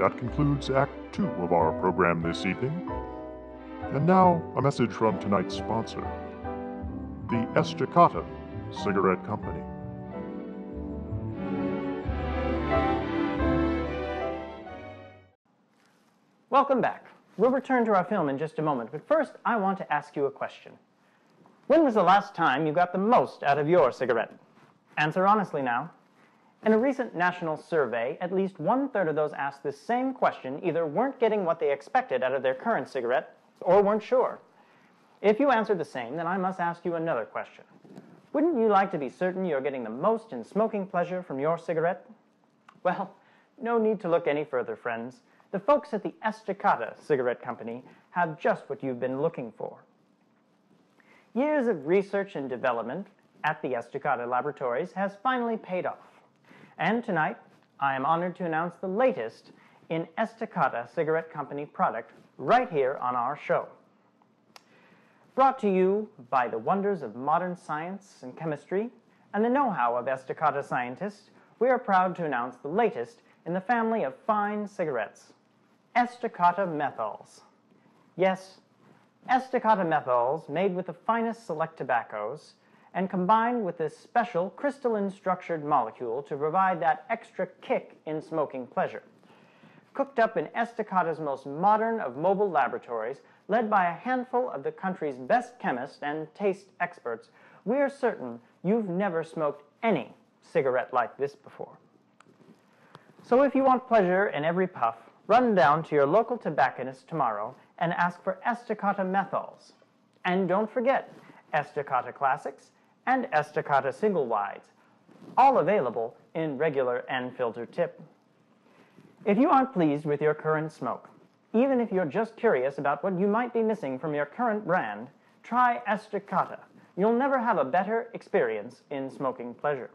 That concludes Act Two of our program this evening. And now, a message from tonight's sponsor, the Estacata Cigarette Company. Welcome back. We'll return to our film in just a moment, but first I want to ask you a question. When was the last time you got the most out of your cigarette? Answer honestly now. In a recent national survey, at least one third of those asked this same question either weren't getting what they expected out of their current cigarette or weren't sure. If you answered the same, then I must ask you another question. Wouldn't you like to be certain you're getting the most in smoking pleasure from your cigarette? Well, no need to look any further, friends. The folks at the Estacata Cigarette Company have just what you've been looking for. Years of research and development at the Estacata Laboratories has finally paid off. And tonight, I am honored to announce the latest in Estacata Cigarette Company product right here on our show. Brought to you by the wonders of modern science and chemistry and the know-how of Estacata scientists, we are proud to announce the latest in the family of fine cigarettes, Estacata methols. Yes, Estacata methols, made with the finest select tobaccos and combined with this special crystalline structured molecule to provide that extra kick in smoking pleasure. Cooked up in Estacata's most modern of mobile laboratories, led by a handful of the country's best chemists and taste experts, we are certain you've never smoked any cigarette like this before. So if you want pleasure in every puff, run down to your local tobacconist tomorrow and ask for Estacata methols. And don't forget Estacata Classics and Estacata Single Wides, all available in regular and filtered tip. If you aren't pleased with your current smoke, even if you're just curious about what you might be missing from your current brand, try Estacata. You'll never have a better experience in smoking pleasure.